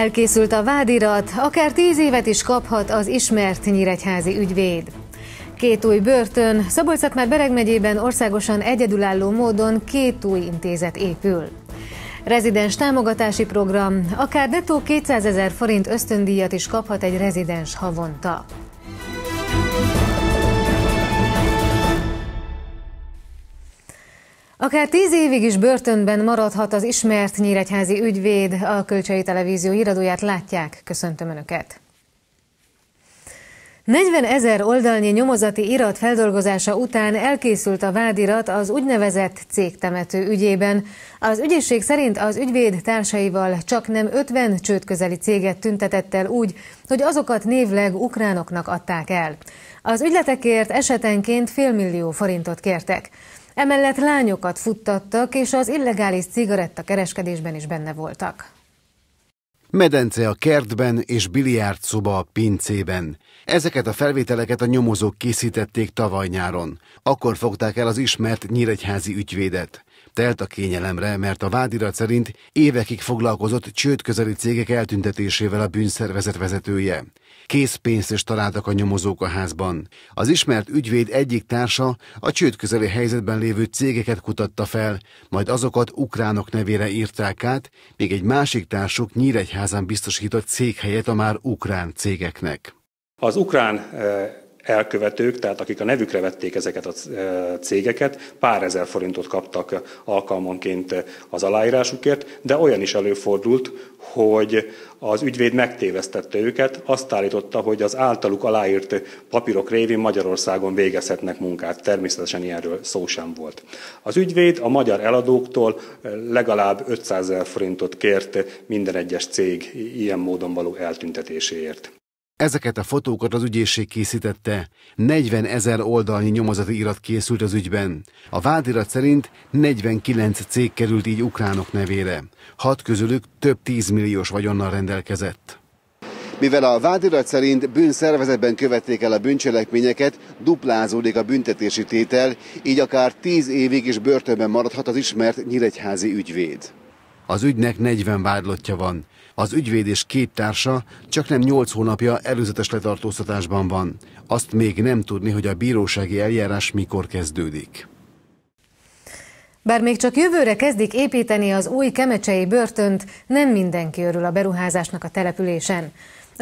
Elkészült a vádirat, akár tíz évet is kaphat az ismert nyíregyházi ügyvéd. Két új börtön, szabolcs már Bereg megyében országosan egyedülálló módon két új intézet épül. Rezidens támogatási program, akár nettó 200 ezer forint ösztöndíjat is kaphat egy rezidens havonta. Akár tíz évig is börtönben maradhat az ismert nyíregyházi ügyvéd, a Kölcsei Televízió híradóját látják. Köszöntöm Önöket! 40 ezer oldalnyi nyomozati irat feldolgozása után elkészült a vádirat az úgynevezett cégtemető ügyében. Az ügyészség szerint az ügyvéd társaival csak nem 50 csődközeli céget tüntetett el úgy, hogy azokat névleg ukránoknak adták el. Az ügyletekért esetenként félmillió forintot kértek. Emellett lányokat futtattak, és az illegális cigaretta kereskedésben is benne voltak. Medence a kertben és biliárd szoba a pincében. Ezeket a felvételeket a nyomozók készítették tavaly nyáron. Akkor fogták el az ismert nyíregyházi ügyvédet. Telt a kényelemre, mert a vádirat szerint évekig foglalkozott csődközeli cégek eltüntetésével a bűnszervezet vezetője. Készpénzt is találtak a nyomozók a házban. Az ismert ügyvéd egyik társa a csődközeli helyzetben lévő cégeket kutatta fel, majd azokat ukránok nevére írták át, még egy másik társuk Nyíregyházán biztosított céghelyet a már ukrán cégeknek. Az ukrán eh, elkövetők, tehát akik a nevükre vették ezeket a e, cégeket, pár ezer forintot kaptak alkalmanként az aláírásukért, de olyan is előfordult, hogy az ügyvéd megtévesztette őket, azt állította, hogy az általuk aláírt papírok révén Magyarországon végezhetnek munkát. Természetesen ilyenről szó sem volt. Az ügyvéd a magyar eladóktól legalább 500 ezer forintot kért minden egyes cég ilyen módon való eltüntetéséért. Ezeket a fotókat az ügyészség készítette. 40 ezer oldalnyi nyomozati irat készült az ügyben. A vádirat szerint 49 cég került így ukránok nevére. Hat közülük több tízmilliós vagyonnal rendelkezett. Mivel a vádirat szerint bűnszervezetben követték el a bűncselekményeket, duplázódik a büntetési tétel, így akár tíz évig is börtönben maradhat az ismert nyíregyházi ügyvéd. Az ügynek 40 vádlottja van. Az ügyvéd és két társa csak nem 8 hónapja előzetes letartóztatásban van. Azt még nem tudni, hogy a bírósági eljárás mikor kezdődik. Bár még csak jövőre kezdik építeni az új kemecsei börtönt, nem mindenki örül a beruházásnak a településen.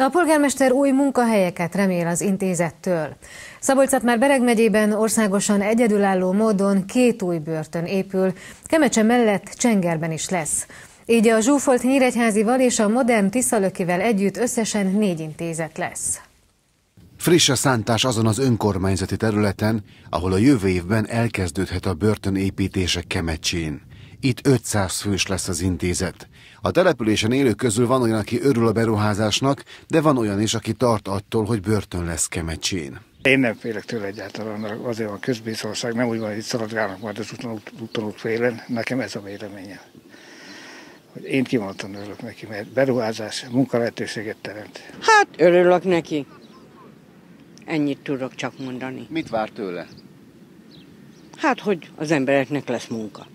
A polgármester új munkahelyeket remél az intézettől. szabolcs már Bereg megyében országosan egyedülálló módon két új börtön épül, Kemecse mellett Csengerben is lesz. Így a zsúfolt Nyíregyházival és a modern Tiszalökivel együtt összesen négy intézet lesz. Friss a szántás azon az önkormányzati területen, ahol a jövő évben elkezdődhet a börtönépítések kemecsén. Itt 500 fős lesz az intézet. A településen élők közül van olyan, aki örül a beruházásnak, de van olyan is, aki tart attól, hogy börtön lesz kemecsén. Én nem félek tőle egyáltalán, azért a közbiztonság nem úgy van, hogy itt szaladgálnak majd az úton félen, nekem ez a véleményem hogy én kimondtam örülök neki, mert beruházás munkalehetőséget teremt. Hát örülök neki. Ennyit tudok csak mondani. Mit vár tőle? Hát, hogy az embereknek lesz munka.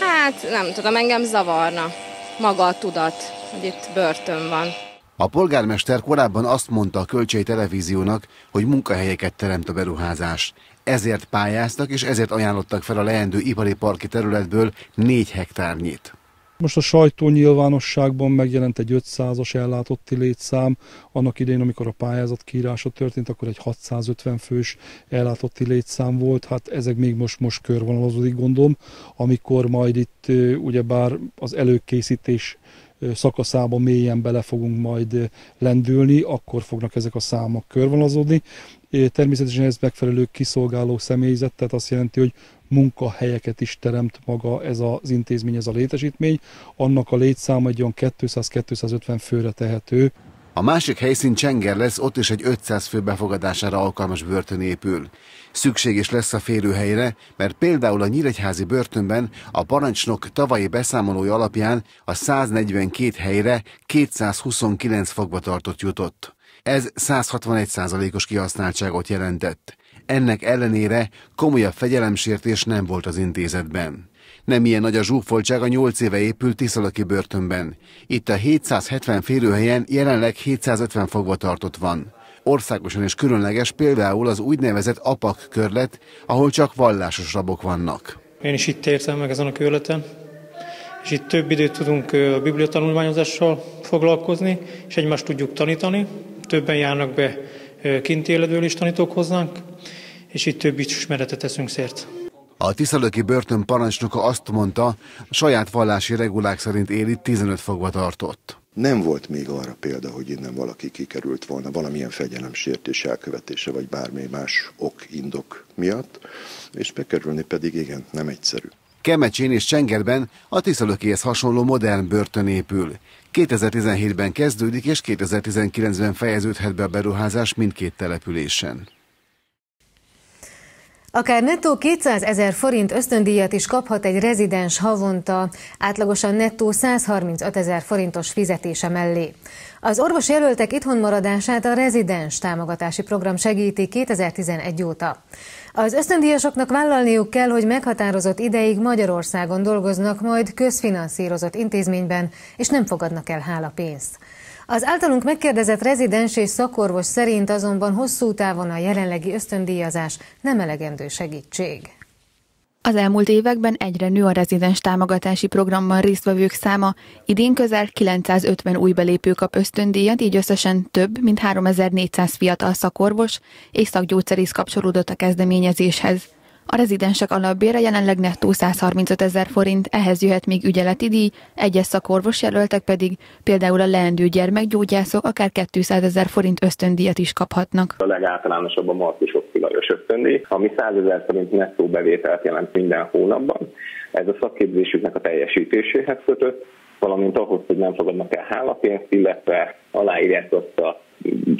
Hát nem tudom, engem zavarna maga a tudat, hogy itt börtön van. A polgármester korábban azt mondta a Kölcsei Televíziónak, hogy munkahelyeket teremt a beruházás. Ezért pályáztak, és ezért ajánlottak fel a leendő ipari parki területből négy hektárnyit. Most a sajtó nyilvánosságban megjelent egy 500-as ellátotti létszám. Annak idején, amikor a pályázat kiírása történt, akkor egy 650 fős ellátotti létszám volt. Hát ezek még most, most körvonalazódik gondom, amikor majd itt ugyebár az előkészítés szakaszában mélyen bele fogunk majd lendülni, akkor fognak ezek a számok körvonalazódni. Természetesen ez megfelelő kiszolgáló személyzet, tehát azt jelenti, hogy munkahelyeket is teremt maga ez az intézmény, ez a létesítmény. Annak a létszáma egy olyan 200-250 főre tehető. A másik helyszín Csenger lesz, ott is egy 500 fő befogadására alkalmas börtön épül. Szükség is lesz a férőhelyre, mert például a Nyíregyházi börtönben a parancsnok tavalyi beszámolója alapján a 142 helyre 229 fogvatartott jutott. Ez 161 os kihasználtságot jelentett. Ennek ellenére komolyabb fegyelemsértés nem volt az intézetben. Nem ilyen nagy a zsúfoltság a 8 éve épült Tiszalaki börtönben. Itt a 770 férőhelyen jelenleg 750 fogva tartott van. Országosan és különleges például az úgynevezett apak körlet, ahol csak vallásos rabok vannak. Én is itt értem meg ezen a körleten, és itt több időt tudunk a bibliatanulmányozással foglalkozni, és egymást tudjuk tanítani. Többen járnak be kint éledől is tanítók hozzánk, és itt több ismeretet teszünk szert. A Tiszalöki börtön parancsnoka azt mondta, a saját vallási regulák szerint éli 15 fogva tartott. Nem volt még arra példa, hogy innen valaki kikerült volna valamilyen fegyelemsértés elkövetése, vagy bármely más ok, indok miatt, és bekerülni pedig igen, nem egyszerű. Kemecsén és Csengerben a Tiszalökihez hasonló modern börtön épül. 2017-ben kezdődik és 2019-ben fejeződhet be a beruházás mindkét településen. Akár nettó 200 ezer forint ösztöndíjat is kaphat egy rezidens havonta, átlagosan nettó 135 ezer forintos fizetése mellé. Az orvos jelöltek itthon maradását a rezidens támogatási program segíti 2011 óta. Az ösztöndíjasoknak vállalniuk kell, hogy meghatározott ideig Magyarországon dolgoznak, majd közfinanszírozott intézményben, és nem fogadnak el hálapénzt. Az általunk megkérdezett rezidens és szakorvos szerint azonban hosszú távon a jelenlegi ösztöndíjazás nem elegendő segítség. Az elmúlt években egyre nő a rezidens támogatási programban résztvevők száma, idén közel 950 új belépő kap ösztöndíjat, így összesen több, mint 3400 fiatal szakorvos és szakgyógyszerész kapcsolódott a kezdeményezéshez. A rezidensek alapbére jelenleg nettó 135 ezer forint, ehhez jöhet még ügyeleti díj, egyes szakorvos jelöltek pedig, például a leendő gyermekgyógyászok akár 200 ezer forint ösztöndíjat is kaphatnak. A legáltalánosabb a Markusok Lajos ösztöndíj, ami 100 ezer forint nettó bevételt jelent minden hónapban. Ez a szakképzésüknek a teljesítéséhez kötött, valamint ahhoz, hogy nem fogadnak el hálapénzt, illetve aláírják azt a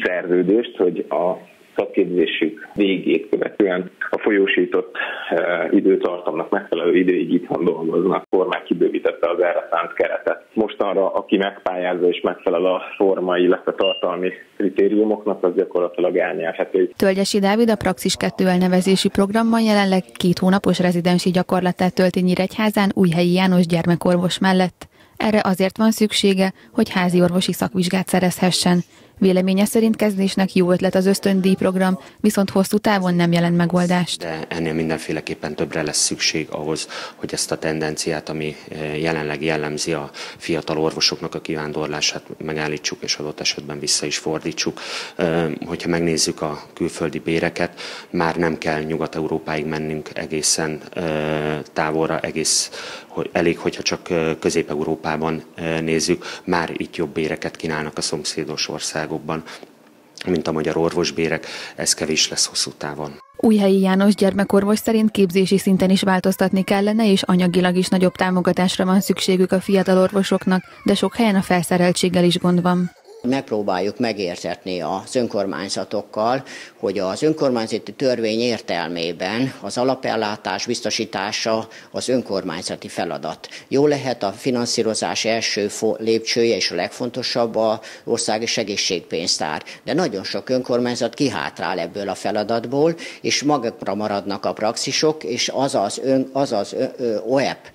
szerződést, hogy a szakképzésük végét követően a folyósított uh, időtartamnak megfelelő időig itthon dolgoznak. A kormány kibővítette az erre szánt keretet. Mostanra, aki megpályázza és megfelel a formai, illetve tartalmi kritériumoknak, az gyakorlatilag elnyerhető. Tölgyesi Dávid a Praxis 2 elnevezési programban jelenleg két hónapos rezidensi gyakorlatát tölti Nyíregyházán Újhelyi János gyermekorvos mellett. Erre azért van szüksége, hogy házi orvosi szakvizsgát szerezhessen. Véleménye szerint kezdésnek jó ötlet az ösztöndíj program, viszont hosszú távon nem jelent megoldást. De ennél mindenféleképpen többre lesz szükség ahhoz, hogy ezt a tendenciát, ami eh, jelenleg jellemzi a fiatal orvosoknak a kivándorlását megállítsuk, és adott esetben vissza is fordítsuk. Eh, hogyha megnézzük a külföldi béreket, már nem kell Nyugat-Európáig mennünk egészen eh, távolra, egész hogy elég, hogyha csak Közép-Európában nézzük, már itt jobb béreket kínálnak a szomszédos országokban, mint a magyar orvosbérek, ez kevés lesz hosszú távon. Újhelyi János gyermekorvos szerint képzési szinten is változtatni kellene, és anyagilag is nagyobb támogatásra van szükségük a fiatal orvosoknak, de sok helyen a felszereltséggel is gond van. Megpróbáljuk megértetni az önkormányzatokkal, hogy az önkormányzati törvény értelmében az alapellátás biztosítása az önkormányzati feladat. Jó lehet a finanszírozás első lépcsője és a legfontosabb a országi segítségpénztár, de nagyon sok önkormányzat kihátrál ebből a feladatból, és magukra maradnak a praxisok, és az az, ön, az, az OEP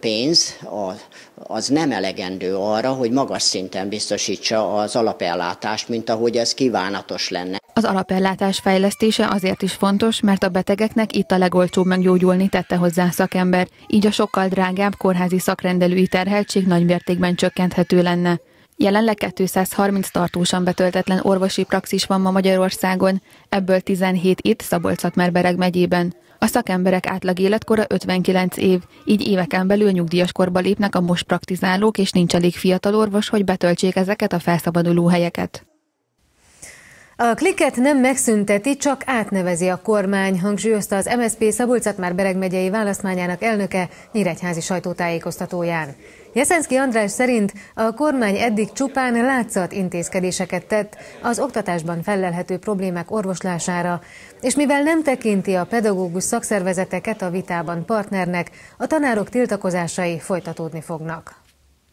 pénz, a az nem elegendő arra, hogy magas szinten biztosítsa az alapellátást, mint ahogy ez kívánatos lenne. Az alapellátás fejlesztése azért is fontos, mert a betegeknek itt a legolcsóbb meggyógyulni tette hozzá szakember, így a sokkal drágább kórházi szakrendelői terheltség nagymértékben csökkenthető lenne. Jelenleg 230 tartósan betöltetlen orvosi praxis van ma Magyarországon, ebből 17 itt Szabolcs-Szatmár-Bereg megyében. A szakemberek átlag életkora 59 év, így éveken belül nyugdíjas korba lépnek a most praktizálók, és nincs elég fiatal orvos, hogy betöltsék ezeket a felszabaduló helyeket. A kliket nem megszünteti, csak átnevezi a kormány, hangsúlyozta az MSZP szabolcs már Bereg megyei választmányának elnöke Nyíregyházi sajtótájékoztatóján. Jeszenszki András szerint a kormány eddig csupán látszat intézkedéseket tett az oktatásban felelhető problémák orvoslására, és mivel nem tekinti a pedagógus szakszervezeteket a vitában partnernek, a tanárok tiltakozásai folytatódni fognak.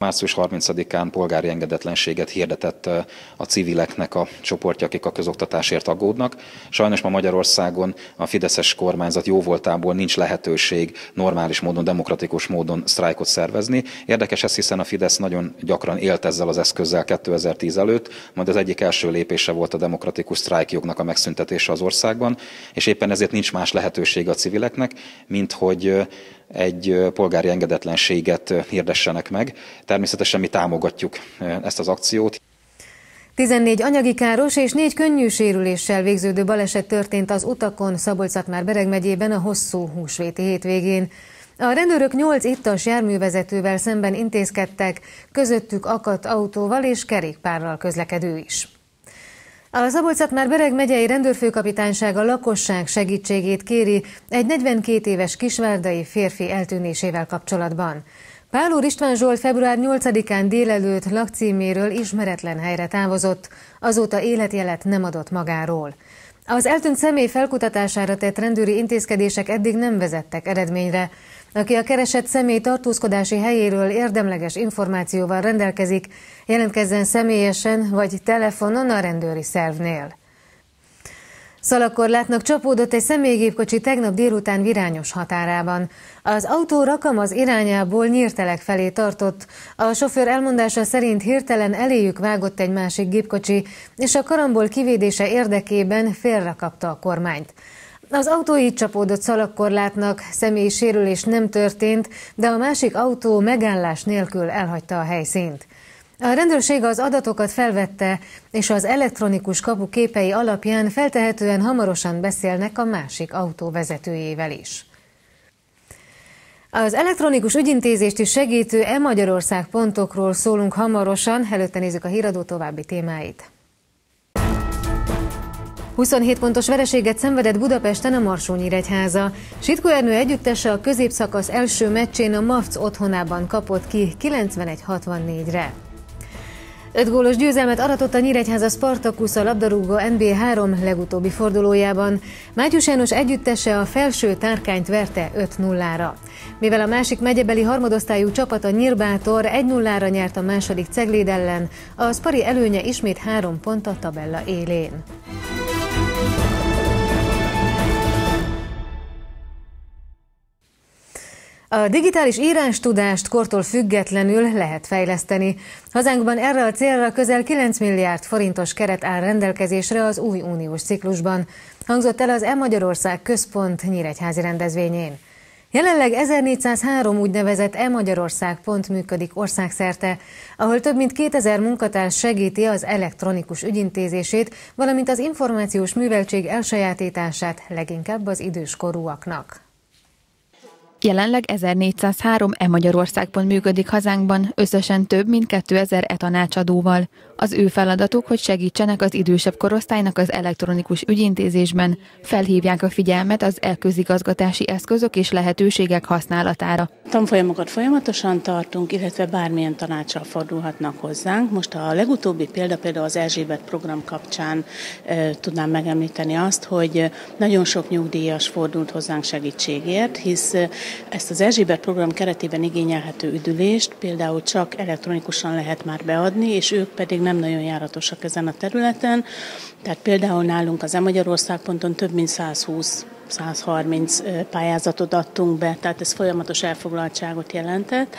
Március 30-án polgári engedetlenséget hirdetett a civileknek a csoportja, akik a közoktatásért aggódnak. Sajnos ma Magyarországon a Fideszes kormányzat jóvoltából nincs lehetőség normális módon, demokratikus módon sztrájkot szervezni. Érdekes ez, hiszen a Fidesz nagyon gyakran élt ezzel az eszközzel 2010 előtt, majd az egyik első lépése volt a demokratikus sztrájkjognak a megszüntetése az országban, és éppen ezért nincs más lehetőség a civileknek, mint hogy egy polgári engedetlenséget hirdessenek meg. Természetesen mi támogatjuk ezt az akciót. 14 anyagi káros és 4 könnyű sérüléssel végződő baleset történt az utakon szabolcs bereg megyében a hosszú húsvéti hétvégén. A rendőrök 8 ittas járművezetővel szemben intézkedtek, közöttük akadt autóval és kerékpárral közlekedő is. A szabolcs már Bereg megyei a lakosság segítségét kéri egy 42 éves kisvárdai férfi eltűnésével kapcsolatban. Pálúr István Zsolt február 8-án délelőtt lakcíméről ismeretlen helyre távozott, azóta életjelet nem adott magáról. Az eltűnt személy felkutatására tett rendőri intézkedések eddig nem vezettek eredményre. Aki a keresett személy tartózkodási helyéről érdemleges információval rendelkezik, jelentkezzen személyesen vagy telefonon a rendőri szervnél. Szalagkorlátnak csapódott egy személygépkocsi tegnap délután Virányos határában. Az autó rakam az irányából nyírtelek felé tartott. A sofőr elmondása szerint hirtelen eléjük vágott egy másik gépkocsi, és a karambol kivédése érdekében félrekapta a kormányt. Az autó így csapódott szalagkorlátnak, személyi sérülés nem történt, de a másik autó megállás nélkül elhagyta a helyszínt. A rendőrség az adatokat felvette, és az elektronikus kapu képei alapján feltehetően hamarosan beszélnek a másik autó vezetőjével is. Az elektronikus ügyintézést is segítő e-Magyarország pontokról szólunk hamarosan, előtte nézzük a híradó további témáit. 27 pontos vereséget szenvedett Budapesten a Marsó-Nyíregyháza. Sitko Ernő együttese a középszakasz első meccsén a Mafc otthonában kapott ki 91-64-re. Öt gólos győzelmet aratott a Nyíregyháza Spartakusz a labdarúgó NB3 legutóbbi fordulójában. Mátyus János együttese a felső tárkányt verte 5-0-ra. Mivel a másik megyebeli harmadosztályú csapat a Nyírbátor 1-0-ra nyert a második Cegléd ellen, a Spari előnye ismét három pont a tabella élén. A digitális írástudást kortól függetlenül lehet fejleszteni. Hazánkban erre a célra közel 9 milliárd forintos keret áll rendelkezésre az új uniós ciklusban. Hangzott el az E-Magyarország központ nyíregyházi rendezvényén. Jelenleg 1403 úgynevezett e-Magyarország pont működik országszerte, ahol több mint 2000 munkatárs segíti az elektronikus ügyintézését, valamint az információs műveltség elsajátítását leginkább az időskorúaknak. Jelenleg 1403 e-Magyarországpont működik hazánkban, összesen több mint 2000 e-tanácsadóval. Az ő feladatuk, hogy segítsenek az idősebb korosztálynak az elektronikus ügyintézésben, felhívják a figyelmet az elközigazgatási eszközök és lehetőségek használatára. Tanfolyamokat folyamatosan tartunk, illetve bármilyen tanácsal fordulhatnak hozzánk. Most a legutóbbi példa például az Erzsébet program kapcsán e, tudnám megemlíteni azt, hogy nagyon sok nyugdíjas fordult hozzánk segítségért, hisz ezt az Erzsébet program keretében igényelhető üdülést például csak elektronikusan lehet már beadni, és ők pedig nem nagyon járatosak ezen a területen. Tehát például nálunk az E-Magyarország ponton több mint 120 130 pályázatot adtunk be, tehát ez folyamatos elfoglaltságot jelentett.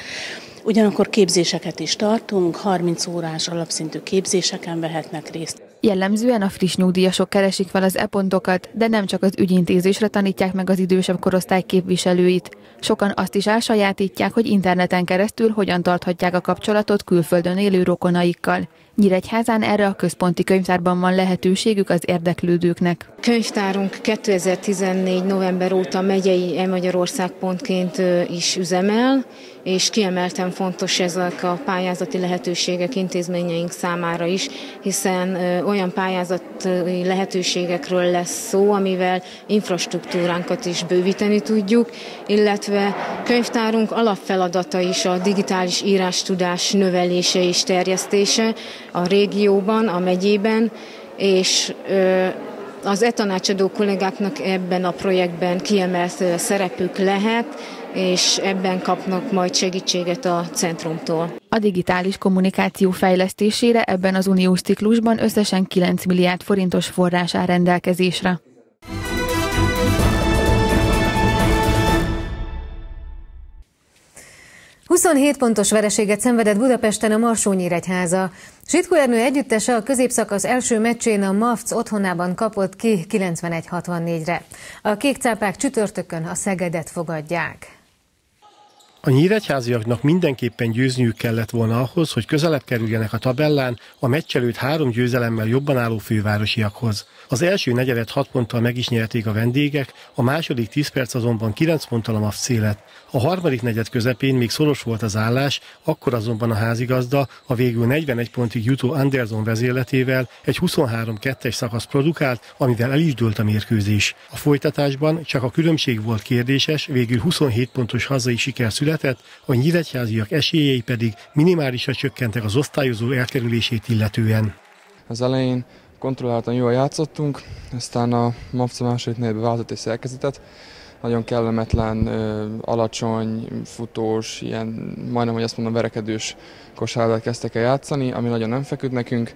Ugyanakkor képzéseket is tartunk, 30 órás alapszintű képzéseken vehetnek részt. Jellemzően a friss nyugdíjasok keresik fel az e-pontokat, de nem csak az ügyintézésre tanítják meg az idősebb korosztály képviselőit. Sokan azt is elsajátítják, hogy interneten keresztül hogyan tarthatják a kapcsolatot külföldön élő rokonaikkal. Nyíregyházán erre a központi könyvtárban van lehetőségük az érdeklődőknek. Könyvtárunk 2014. november óta megyei e-Magyarország pontként is üzemel, és kiemelten fontos ezek a pályázati lehetőségek intézményeink számára is, hiszen olyan pályázati lehetőségekről lesz szó, amivel infrastruktúránkat is bővíteni tudjuk, illetve könyvtárunk alapfeladata is a digitális írástudás növelése és terjesztése a régióban, a megyében, és az e-tanácsadó kollégáknak ebben a projektben kiemelt szerepük lehet, és ebben kapnak majd segítséget a centrumtól. A digitális kommunikáció fejlesztésére ebben az uniós ciklusban összesen 9 milliárd forintos forrás áll rendelkezésre. 27 pontos vereséget szenvedett Budapesten a Marsónyíregyháza. Sitkó Ernő együttese a középszakasz első meccsén a MAFC otthonában kapott ki 91-64-re. A kék cápák csütörtökön a Szegedet fogadják. A nyíregyháziaknak mindenképpen győzniük kellett volna ahhoz, hogy közelebb kerüljenek a tabellán a meccs előtt három győzelemmel jobban álló fővárosiakhoz. Az első negyedet 6 ponttal meg is nyerték a vendégek, a második 10 perc azonban 9 ponttal a MAFC lett. A harmadik negyed közepén még szoros volt az állás, akkor azonban a házigazda a végül 41 pontig jutó Anderson vezérletével egy 23-2-es szakasz produkált, amivel el is dőlt a mérkőzés. A folytatásban csak a különbség volt kérdéses, végül 27 pontos hazai siker született, a nyíregyháziak esélyei pedig minimálisra csökkentek az osztályozó elkerülését illetően. Az elején kontrolláltan jól játszottunk, aztán a MAPCA második negyedbe váltott egy szerkezetet, nagyon kellemetlen, alacsony, futós, ilyen majdnem, hogy azt mondom, verekedős kosárlabdát kezdtek el játszani, ami nagyon nem feküdt nekünk.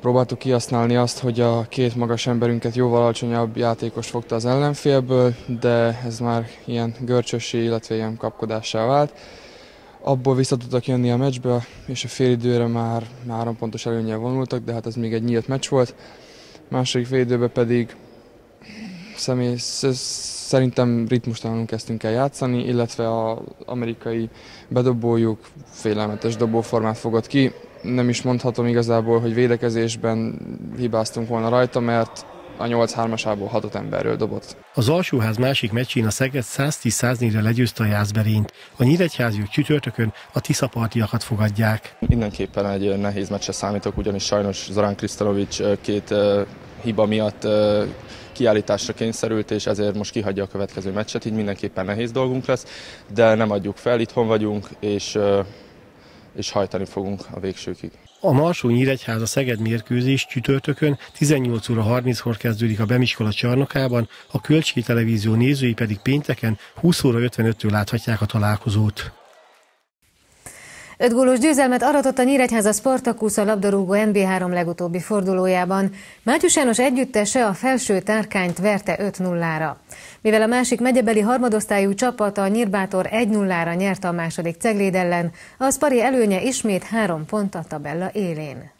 Próbáltuk kihasználni azt, hogy a két magas emberünket jóval alacsonyabb játékos fogta az ellenfélből, de ez már ilyen görcsössé, illetve ilyen kapkodássá vált. Abból vissza tudtak jönni a meccsbe, és a félidőre már három pontos előnyel vonultak, de hát ez még egy nyílt meccs volt. Második félidőben pedig személy, szerintem ritmustalanul kezdtünk el játszani, illetve az amerikai bedobójuk félelmetes dobóformát fogott ki. Nem is mondhatom igazából, hogy védekezésben hibáztunk volna rajta, mert a 8-3-asából 6 emberről dobott. Az alsóház másik meccsén a Szeged 110-104-re legyőzte a Jászberényt. A nyíregyháziak csütörtökön a Tiszapartiakat fogadják. Mindenképpen egy nehéz meccse számítok, ugyanis sajnos Zorán Krisztalovics két hiba miatt kiállításra kényszerült, és ezért most kihagyja a következő meccset, így mindenképpen nehéz dolgunk lesz, de nem adjuk fel, itthon vagyunk, és, és hajtani fogunk a végsőkig. A Marsó Nyíregyháza Szeged mérkőzés csütörtökön 18 óra 30-kor kezdődik a Bemiskola csarnokában, a Kölcsi Televízió nézői pedig pénteken 20 óra 55-től láthatják a találkozót. Öt gólos győzelmet aratott a Nyíregyháza Spartakusz a labdarúgó NB3 legutóbbi fordulójában. Mátyus János együttese a felső tárkányt verte 5-0-ra. Mivel a másik megyebeli harmadosztályú csapat a Nyírbátor 1-0-ra nyerte a második Cegléd ellen, a Spari előnye ismét három pont a tabella élén.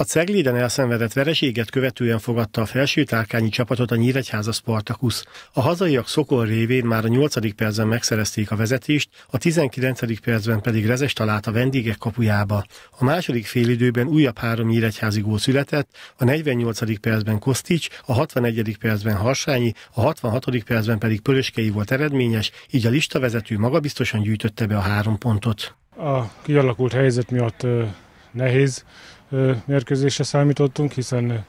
A Cegléden elszenvedett vereséget követően fogadta a felső tárkányi csapatot a Nyíregyháza Spartakusz. A hazaiak Szokol révén már a 8. percben megszerezték a vezetést, a 19. percben pedig Rezes talált a vendégek kapujába. A második félidőben újabb három Nyíregyházi gól született, a 48. percben Kostics, a 61. percben Harsányi, a 66. percben pedig Pöröskei volt eredményes, így a listavezető magabiztosan gyűjtötte be a három pontot. A kialakult helyzet miatt nehéz mérkőzésre számítottunk, hiszen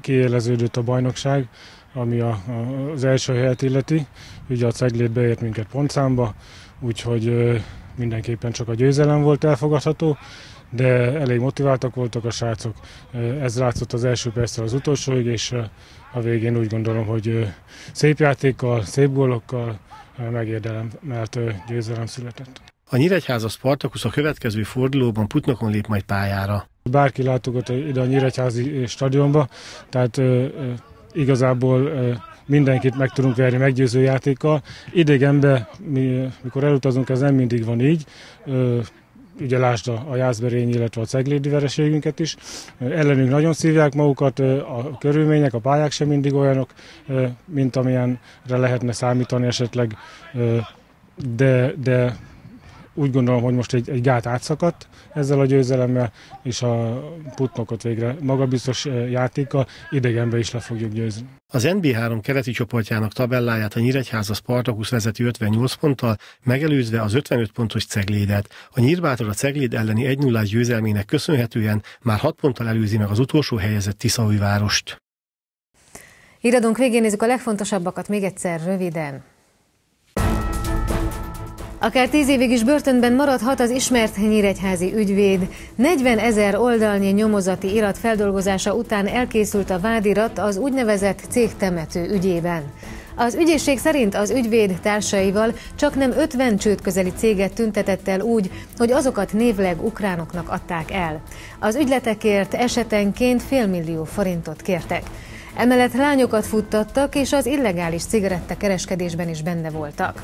kiéleződött a bajnokság, ami a, az első helyet illeti. Ugye a Ceglét beért minket pontszámba, úgyhogy mindenképpen csak a győzelem volt elfogadható, de elég motiváltak voltak a srácok. Ez látszott az első perccel az utolsóig, és a végén úgy gondolom, hogy szép játékkal, szép gólokkal megérdelem, mert győzelem született. A Nyíregyháza Spartakusz a következő fordulóban Putnokon lép majd pályára. Bárki látogat ide a Nyíregyházi stadionba, tehát igazából mindenkit meg tudunk verni meggyőző játékkal. Idegenbe, mi, mikor elutazunk, ez nem mindig van így. Ugye lásd a Jászberény, illetve a Ceglédi vereségünket is. Ellenünk nagyon szívják magukat, a körülmények, a pályák sem mindig olyanok, mint amilyenre lehetne számítani esetleg, de, de úgy gondolom, hogy most egy, egy gát átszakadt ezzel a győzelemmel, és a putnokot végre magabiztos eh, játékkal idegenbe is le fogjuk győzni. Az NB3 keleti csoportjának tabelláját a Nyíregyháza Spartakusz vezeti 58 ponttal, megelőzve az 55 pontos Ceglédet. A Nyírbátor a Cegléd elleni 1 0 győzelmének köszönhetően már 6 ponttal előzi meg az utolsó helyezett Tiszaújvárost. Híradónk végén nézzük a legfontosabbakat még egyszer röviden. Akár tíz évig is börtönben maradhat az ismert nyíregyházi ügyvéd. 40 ezer oldalnyi nyomozati irat feldolgozása után elkészült a vádirat az úgynevezett cégtemető ügyében. Az ügyészség szerint az ügyvéd társaival csak nem 50 közeli céget tüntetett el úgy, hogy azokat névleg ukránoknak adták el. Az ügyletekért esetenként félmillió forintot kértek. Emellett lányokat futtattak, és az illegális cigaretta kereskedésben is benne voltak.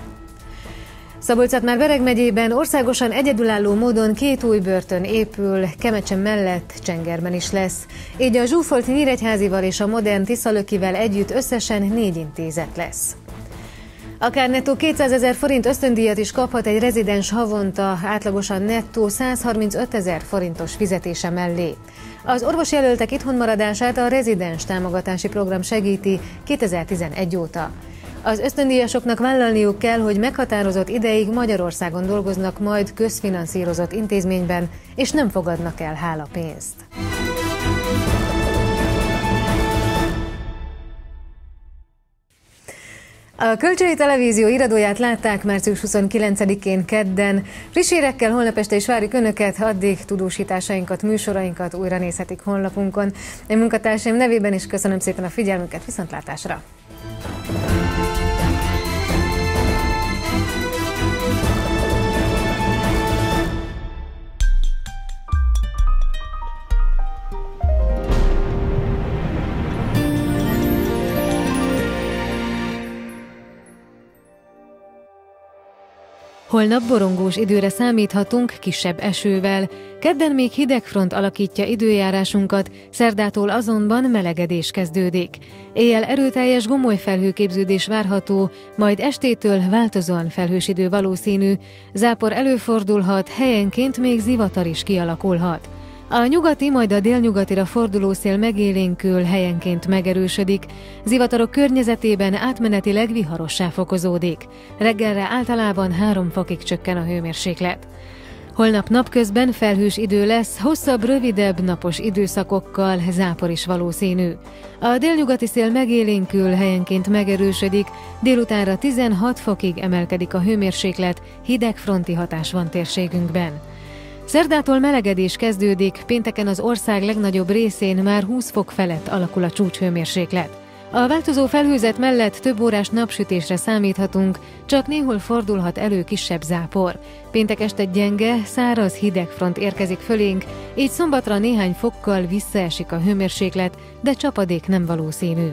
Szabolcs már Bereg megyében országosan egyedülálló módon két új börtön épül, Kemecsen mellett Csengerben is lesz. Így a zsúfolt Nyíregyházival és a modern Tiszalökivel együtt összesen négy intézet lesz. Akár nettó 200 ezer forint ösztöndíjat is kaphat egy rezidens havonta, átlagosan nettó 135 ezer forintos fizetése mellé. Az orvosjelöltek itthonmaradását a rezidens támogatási program segíti 2011 óta. Az ösztöndíjasoknak vállalniuk kell, hogy meghatározott ideig Magyarországon dolgoznak majd közfinanszírozott intézményben, és nem fogadnak el hálapénzt. A Kölcsei Televízió iradóját látták március 29-én kedden. Friss hírekkel holnap este is várjuk Önöket, addig tudósításainkat, műsorainkat újra nézhetik honlapunkon. Én munkatársaim nevében is köszönöm szépen a figyelmüket, viszontlátásra! Holnap borongós időre számíthatunk, kisebb esővel. Kedden még hidegfront alakítja időjárásunkat, szerdától azonban melegedés kezdődik. Éjjel erőteljes gomoly felhőképződés várható, majd estétől változóan felhős idő valószínű, zápor előfordulhat, helyenként még zivatar is kialakulhat. A nyugati, majd a délnyugatira forduló szél megélénkül, helyenként megerősödik, zivatarok környezetében átmenetileg viharossá fokozódik. Reggelre általában három fokig csökken a hőmérséklet. Holnap napközben felhős idő lesz, hosszabb, rövidebb napos időszakokkal, zápor is valószínű. A délnyugati szél megélénkül, helyenként megerősödik, délutánra 16 fokig emelkedik a hőmérséklet, hideg fronti hatás van térségünkben. Szerdától melegedés kezdődik, pénteken az ország legnagyobb részén már 20 fok felett alakul a csúcshőmérséklet. A változó felhőzet mellett több órás napsütésre számíthatunk, csak néhol fordulhat elő kisebb zápor. Péntek este gyenge, száraz hideg front érkezik fölénk, így szombatra néhány fokkal visszaesik a hőmérséklet, de csapadék nem valószínű.